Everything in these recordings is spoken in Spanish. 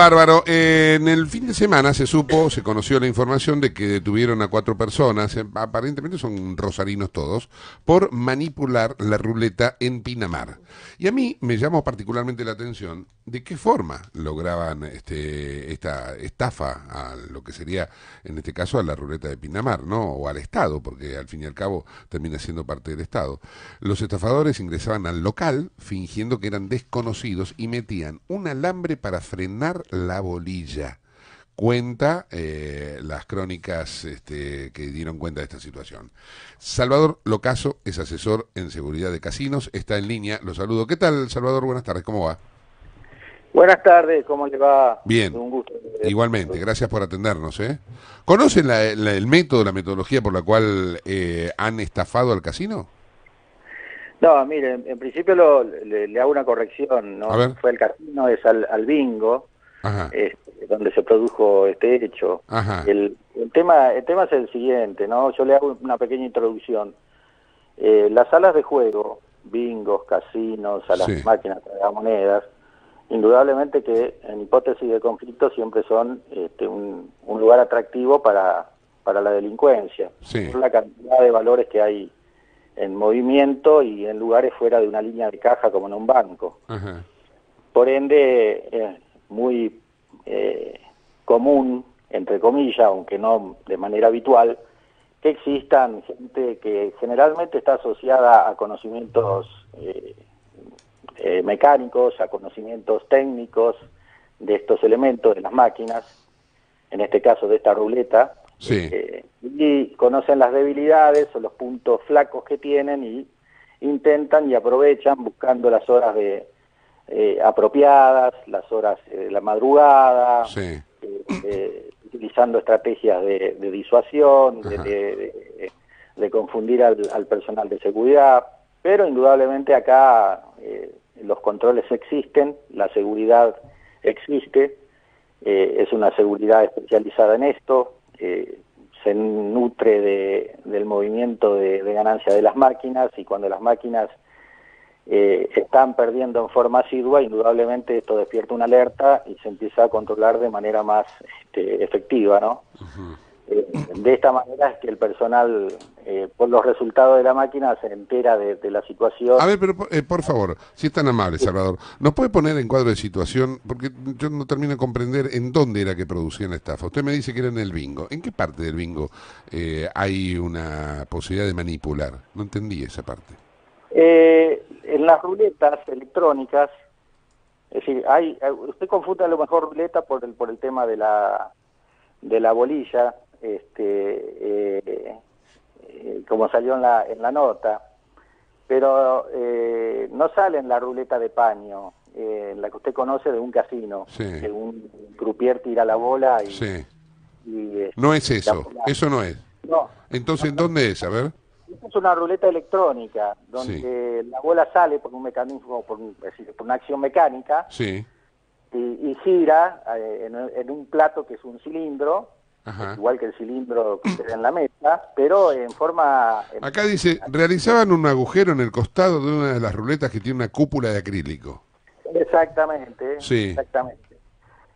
Bárbaro, en el fin de semana se supo, se conoció la información de que detuvieron a cuatro personas, eh, aparentemente son rosarinos todos, por manipular la ruleta en Pinamar. Y a mí me llamó particularmente la atención de qué forma lograban este, esta estafa a lo que sería, en este caso, a la ruleta de Pinamar, ¿no? O al Estado, porque al fin y al cabo termina siendo parte del Estado. Los estafadores ingresaban al local fingiendo que eran desconocidos y metían un alambre para frenar la bolilla. Cuenta eh, las crónicas este, que dieron cuenta de esta situación. Salvador Locaso es asesor en seguridad de casinos, está en línea, lo saludo. ¿Qué tal, Salvador? Buenas tardes, ¿cómo va? Buenas tardes, ¿cómo le va? Bien, Un gusto. igualmente, gracias por atendernos. ¿eh? ¿Conocen el método, la metodología por la cual eh, han estafado al casino? No, mire, en principio le, hago una corrección, ¿no? Fue el casino, es al bingo, este, donde se produjo este hecho. El, tema, el tema es el siguiente, ¿no? Yo le hago una pequeña introducción. Eh, las salas de juego, bingos, casinos, salas las máquinas de monedas, indudablemente que en hipótesis de conflicto siempre son este, un, lugar atractivo para, para la delincuencia. Por la cantidad de valores que hay en movimiento y en lugares fuera de una línea de caja como en un banco. Por ende, eh, muy eh, común, entre comillas, aunque no de manera habitual, que existan gente que generalmente está asociada a conocimientos eh, eh, mecánicos, a conocimientos técnicos de estos elementos de las máquinas, en este caso de esta ruleta, y conocen las debilidades o los puntos flacos que tienen y intentan y aprovechan buscando las horas de, eh, apropiadas, las horas de la madrugada, eh, eh, utilizando estrategias de, disuasión, de, confundir al, personal de seguridad, pero indudablemente acá los controles existen, la seguridad existe, es una seguridad especializada en esto, se nutre del movimiento de, ganancia de las máquinas y cuando las máquinas eh, están perdiendo en forma asidua, indudablemente esto despierta una alerta y se empieza a controlar de manera más este, efectiva, ¿no? Eh, de esta manera es que el personal, eh, por los resultados de la máquina, se entera de, la situación. A ver, pero por favor, si es tan amable, Salvador, ¿nos puede poner en cuadro de situación? Porque yo no termino de comprender en dónde era que producían la estafa. Usted me dice que era en el bingo. ¿En qué parte del bingo hay una posibilidad de manipular? No entendí esa parte. Eh, en las ruletas electrónicas, es decir, hay, usted confunde a lo mejor ruleta por el, por el tema de la, de la bolilla, este, eh, eh, como salió en la, en la nota, pero eh, no sale en la ruleta de paño, en la que usted conoce de un casino, que un croupier tira la bola y... no es eso, eso no es. No. Entonces, ¿dónde es? A ver es una ruleta electrónica, donde la bola sale por un mecanismo, por, una acción mecánica, sí. y, gira eh, en, un plato que es un cilindro, igual que el cilindro que se en la mesa, pero en forma... Acá dice, realizaban un agujero en el costado de una de las ruletas que tiene una cúpula de acrílico. Exactamente, sí. exactamente.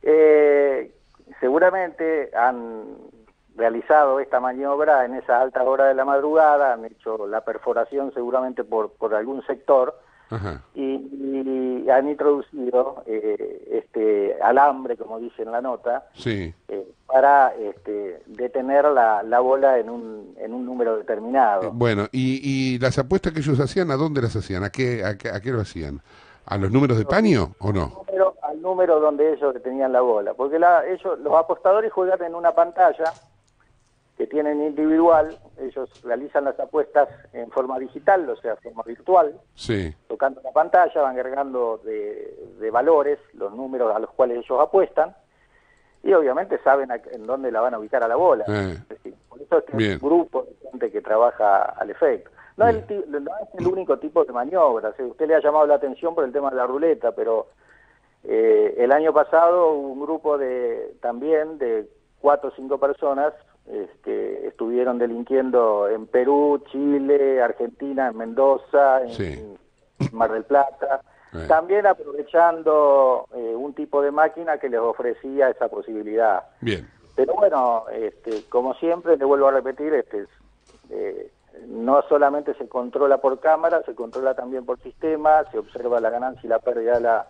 Eh, seguramente han realizado esta maniobra en esa alta hora de la madrugada, han hecho la perforación seguramente por, por algún sector y, han introducido eh, este alambre, como dice en la nota, sí. Para este, detener la, la, bola en un, en un número determinado. bueno, y, y las apuestas que ellos hacían, ¿a dónde las hacían? ¿A qué, a qué, lo hacían? ¿A los números de paño o no? Al número, al número donde ellos tenían la bola, porque la, ellos, los apostadores juegan en una pantalla que tienen individual, ellos realizan las apuestas en forma digital, o sea, forma virtual, sí. tocando la pantalla, van agregando de, valores los números a los cuales ellos apuestan, y obviamente saben en dónde la van a ubicar a la bola. Eh. por eso es que un grupo de gente que trabaja al efecto. No es, el, único tipo de maniobra, usted le ha llamado la atención por el tema de la ruleta, pero eh, el año pasado un grupo de también de cuatro o cinco personas este, estuvieron delinquiendo en Perú, Chile, Argentina, en Mendoza, en Mar del Plata. También aprovechando eh, un tipo de máquina que les ofrecía esa posibilidad. Bien. Pero bueno, este, como siempre, le vuelvo a repetir, este, eh, no solamente se controla por cámara, se controla también por sistema, se observa la ganancia y la pérdida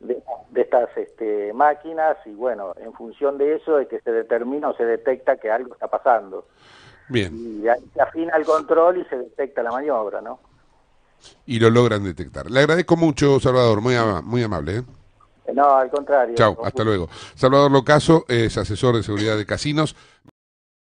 de, estas este, máquinas y bueno, en función de eso es que se determina o se detecta que algo está pasando. Bien. Y se afina el control y se detecta la maniobra, ¿no? Y lo logran detectar. Le agradezco mucho, Salvador, muy, muy amable. ¿eh? No, al contrario. Chao, hasta luego. Salvador Locaso es asesor de seguridad de casinos.